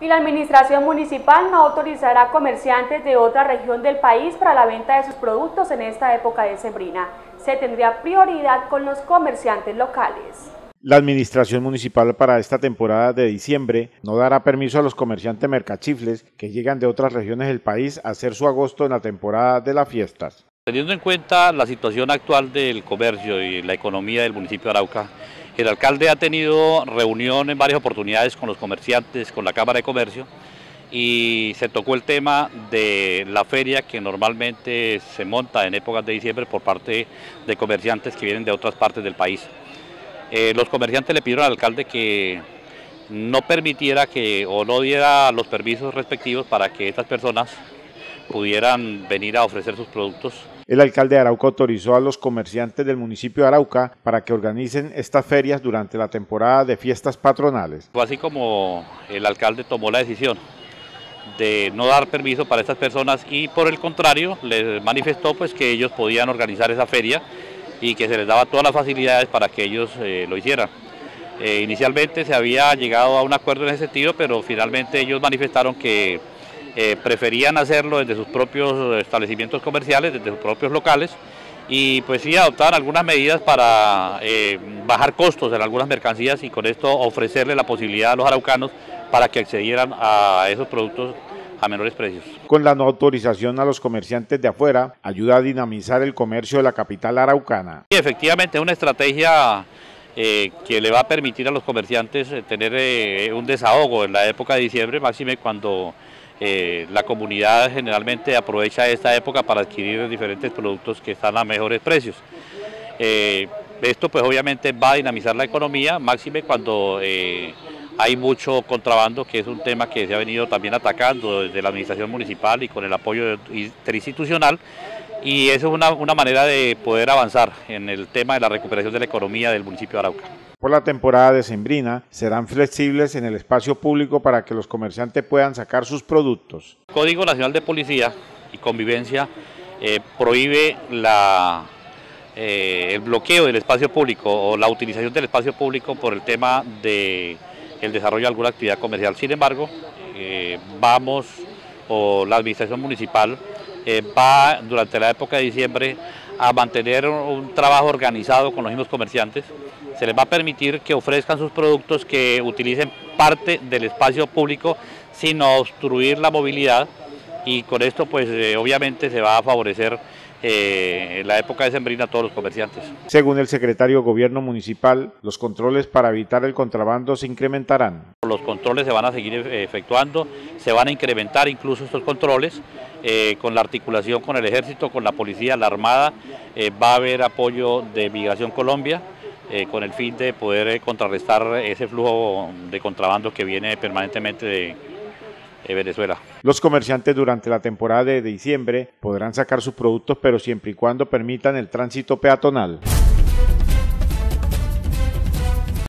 Y la administración municipal no autorizará a comerciantes de otra región del país para la venta de sus productos en esta época de sembrina. Se tendría prioridad con los comerciantes locales. La administración municipal para esta temporada de diciembre no dará permiso a los comerciantes mercachifles que llegan de otras regiones del país a hacer su agosto en la temporada de las fiestas. Teniendo en cuenta la situación actual del comercio y la economía del municipio de Arauca, el alcalde ha tenido reunión en varias oportunidades con los comerciantes, con la Cámara de Comercio, y se tocó el tema de la feria que normalmente se monta en épocas de diciembre por parte de comerciantes que vienen de otras partes del país. Eh, los comerciantes le pidieron al alcalde que no permitiera que o no diera los permisos respectivos para que estas personas pudieran venir a ofrecer sus productos. El alcalde de Arauca autorizó a los comerciantes del municipio de Arauca para que organicen estas ferias durante la temporada de fiestas patronales. Así como el alcalde tomó la decisión de no dar permiso para estas personas y por el contrario les manifestó pues que ellos podían organizar esa feria y que se les daba todas las facilidades para que ellos eh, lo hicieran. Eh, inicialmente se había llegado a un acuerdo en ese sentido, pero finalmente ellos manifestaron que eh, preferían hacerlo desde sus propios establecimientos comerciales, desde sus propios locales, y pues sí adoptaban algunas medidas para bajar costos en algunas mercancías y con esto ofrecerle la posibilidad a los araucanos para que accedieran a esos productos a menores precios. Con la no autorización a los comerciantes de afuera, ayuda a dinamizar el comercio de la capital araucana. Y efectivamente es una estrategia eh, que le va a permitir a los comerciantes eh, tener eh, un desahogo en la época de diciembre, máxime cuando la comunidad generalmente aprovecha esta época para adquirir diferentes productos que están a mejores precios. esto pues obviamente va a dinamizar la economía, máxime cuando hay mucho contrabando, que es un tema que se ha venido también atacando desde la administración municipal y con el apoyo interinstitucional. Y eso es una, una manera de poder avanzar en el tema de la recuperación de la economía del municipio de Arauca. Por la temporada de Sembrina serán flexibles en el espacio público para que los comerciantes puedan sacar sus productos. El Código Nacional de Policía y Convivencia eh, prohíbe la, eh, el bloqueo del espacio público o la utilización del espacio público por el tema de el desarrollo de alguna actividad comercial. Sin embargo, eh, vamos, o la administración municipal eh, va durante la época de diciembre a mantener un trabajo organizado con los mismos comerciantes. Se les va a permitir que ofrezcan sus productos, que utilicen parte del espacio público sin obstruir la movilidad y con esto pues eh, obviamente se va a favorecer eh, en la época de sembrina a todos los comerciantes. Según el secretario de Gobierno Municipal, los controles para evitar el contrabando se incrementarán. Los controles se van a seguir efectuando, se van a incrementar incluso estos controles eh, con la articulación con el Ejército, con la Policía, la Armada, eh, va a haber apoyo de Migración Colombia. con el fin de poder contrarrestar ese flujo de contrabando que viene permanentemente de, Venezuela. Los comerciantes durante la temporada de diciembre podrán sacar sus productos, pero siempre y cuando permitan el tránsito peatonal.